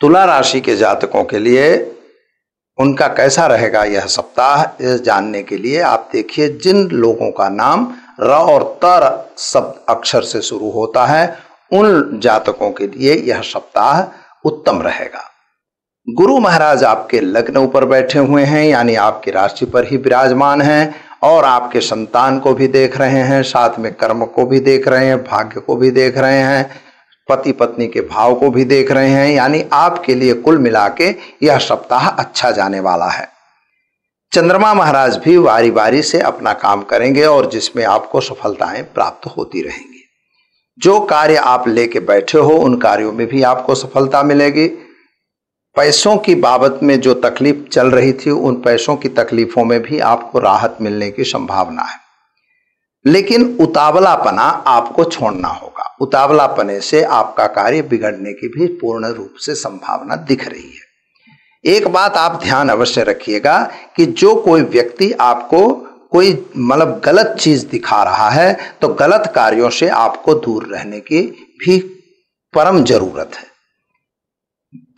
तुला राशि के जातकों के लिए उनका कैसा रहेगा यह सप्ताह जानने के लिए आप देखिए जिन लोगों का नाम र और तर शब्द अक्षर से शुरू होता है, उन जातकों के लिए यह सप्ताह उत्तम रहेगा। गुरु महाराज आपके लग्न ऊपर बैठे हुए हैं, यानी आपकी राशि पर ही विराजमान हैं और आपके संतान को भी देख रहे हैं, साथ में कर्म को भी देख रहे हैं, भाग्य को भी देख रहे हैं। पति पत्नी के भाव को भी देख रहे हैं, यानी आपके लिए कुल मिला के यह सप्ताह अच्छा जाने वाला है। चंद्रमा महाराज भी वारी बारी से अपना काम करेंगे और जिसमें आपको सफलताएँ प्राप्त होती रहेंगी। जो कार्य आप लेके बैठे हो, उन कार्यों में भी आपको सफलता मिलेगी। पैसों की बाबत में जो तकलीफ़ चल रही थी, उन पैसों की तकलीफों में भी आपको राहत मिलने की संभावना है। लेकिन उतावलापना आपको छोड़ना होगा। उतावलापने से आपका कार्य बिगड़ने की भी पूर्ण रूप से संभावना दिख रही है। एक बात आप ध्यान अवश्य रखिएगा कि जो कोई व्यक्ति आपको कोई मतलब गलत चीज़ दिखा रहा है तो गलत कार्यों से आपको दूर रहने की भी परम ज़रूरत है।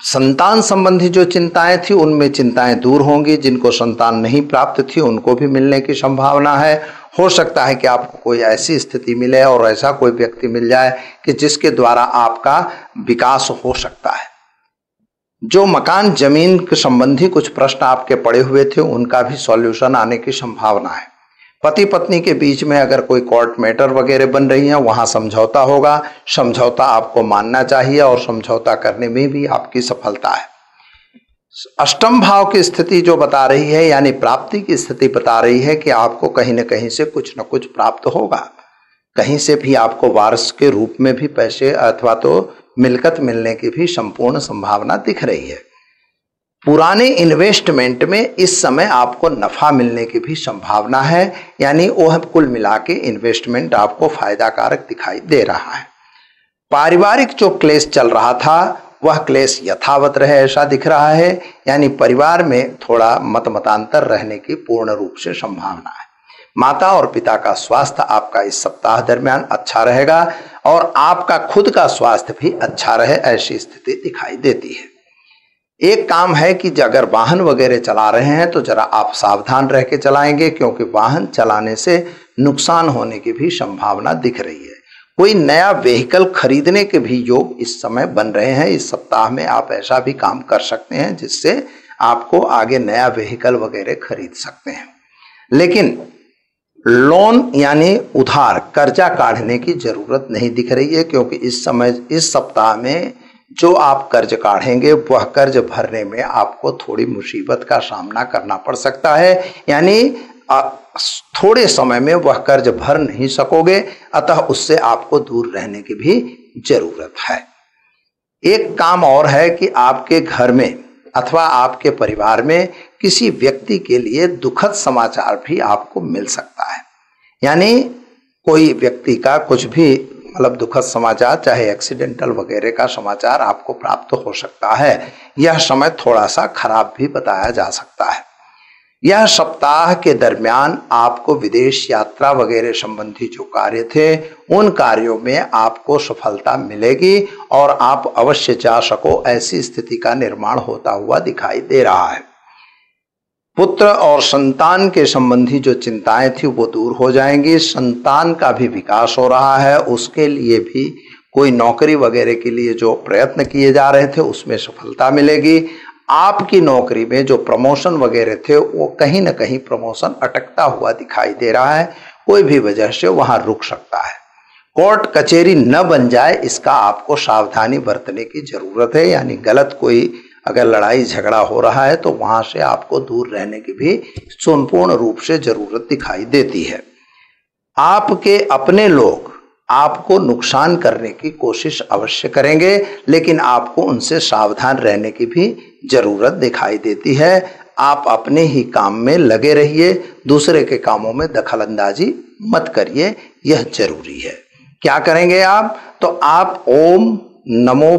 संतान संबंधी जो चिंताएँ थी, उनमें चिंताएँ दूर होंगी। जिनको संतान नहीं प्राप्त थी, उनको भी मिलने की संभावना है। हो सकता है कि आपको कोई ऐसी स्थिति मिले और ऐसा कोई व्यक्ति मिल जाए कि जिसके द्वारा आपका विकास हो सकता है। जो मकान, ज़मीन के संबंधी कुछ प्रश्न आपके पड़े हुए थे, उनका भी सॉल्यूशन आने की संभावना है। पति पत्नी के बीच में अगर कोई कोर्ट मैटर वगैरह बन रही है, वहाँ समझौता होगा। समझौता आपको मानना चाहिए और समझौता करने में भी आपकी सफलता है। अष्टम भाव की स्थिति जो बता रही है, यानी प्राप्ति की स्थिति बता रही है कि आपको कहीं ना कहीं से कुछ न कुछ प्राप्त होगा। कहीं से भी आपको वारस के रूप में भी पैसे अथवा तो मिलकत मिलने की भी संपूर्ण संभावना दिख रही है। पुराने इन्वेस्टमेंट में इस समय आपको नफा मिलने की भी संभावना है, यानी वह कुल मिला के इन्वेस्टमेंट आपको फ़ायदा कारक दिखाई दे रहा है। पारिवारिक जो क्लेश चल रहा था, वह क्लेश यथावत रहे ऐसा दिख रहा है, यानी परिवार में थोड़ा मत मतांतर रहने की पूर्ण रूप से संभावना है। माता और पिता का स्वास्थ्य आपका इस सप्ताह दरमियान अच्छा रहेगा और आपका खुद का स्वास्थ्य भी अच्छा रहे ऐसी स्थिति दिखाई देती है। एक काम है कि अगर वाहन वगैरह चला रहे हैं तो जरा आप सावधान रह के चलाएँगे, क्योंकि वाहन चलाने से नुकसान होने की भी संभावना दिख रही है। कोई नया व्हीकल खरीदने के भी योग इस समय बन रहे हैं। इस सप्ताह में आप ऐसा भी काम कर सकते हैं, जिससे आपको आगे नया व्हीकल वगैरह खरीद सकते हैं। लेकिन लोन यानी उधार, कर्जा काढ़ने की ज़रूरत नहीं दिख रही है, क्योंकि इस समय, इस सप्ताह में जो आप कर्ज काढ़ेंगे, वह कर्ज भरने में आपको थोड़ी मुसीबत का सामना करना पड़ सकता है। यानी थोड़े समय में वह कर्ज भर नहीं सकोगे, अतः उससे आपको दूर रहने की भी ज़रूरत है। एक काम और है कि आपके घर में अथवा आपके परिवार में किसी व्यक्ति के लिए दुखद समाचार भी आपको मिल सकता है। यानी, कोई व्यक्ति का कुछ भी मतलब दुखद समाचार, चाहे एक्सीडेंटल वगैरह का समाचार आपको प्राप्त हो सकता है। यह समय थोड़ा सा खराब भी बताया जा सकता है। यह सप्ताह के दरमियान आपको विदेश यात्रा वगैरह संबंधी जो कार्य थे, उन कार्यों में आपको सफलता मिलेगी और आप अवश्य जा सको, ऐसी स्थिति का निर्माण होता हुआ दिखाई दे रहा है। पुत्र और संतान के संबंधी जो चिंताएँ थी, वो दूर हो जाएँगी। संतान का भी विकास हो रहा है। उसके लिए भी कोई नौकरी वगैरह के लिए जो प्रयत्न किए जा रहे थे, उसमें सफलता मिलेगी। आपकी नौकरी में जो प्रमोशन वगैरह थे, वो कहीं ना कहीं प्रमोशन अटकता हुआ दिखाई दे रहा है। कोई भी वजह से वहाँ रुक सकता है। कोर्ट कचेरी न बन जाए, इसका आपको सावधानी बरतने की ज़रूरत है। यानी गलत कोई अगर लड़ाई झगड़ा हो रहा है तो वहाँ से आपको दूर रहने की भी संपूर्ण रूप से ज़रूरत दिखाई देती है। आपके अपने लोग आपको नुकसान करने की कोशिश अवश्य करेंगे, लेकिन आपको उनसे सावधान रहने की भी ज़रूरत दिखाई देती है। आप अपने ही काम में लगे रहिए, दूसरे के कामों में दखल अंदाजी मत करिए, यह ज़रूरी है। क्या करेंगे आप? तो आप ओम नमो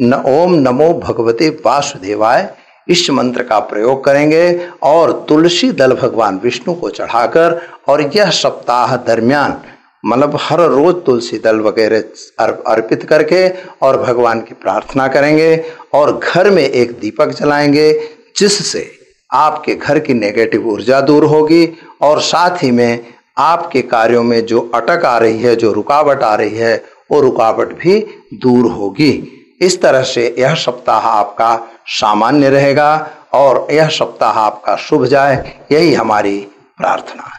न ओम नमो भगवते वासुदेवाय, इस मंत्र का प्रयोग करेंगे और तुलसी दल भगवान विष्णु को चढ़ाकर और यह सप्ताह दरमियान मतलब हर रोज तुलसी दल वगैरह अर्पित करके और भगवान की प्रार्थना करेंगे और घर में एक दीपक जलाएँगे, जिससे आपके घर की नेगेटिव ऊर्जा दूर होगी और साथ ही में आपके कार्यों में जो अटक आ रही है, जो रुकावट आ रही है, वो रुकावट भी दूर होगी। इस तरह से यह सप्ताह आपका सामान्य रहेगा और यह सप्ताह आपका शुभ जाए। यही हमारी प्रार्थना है।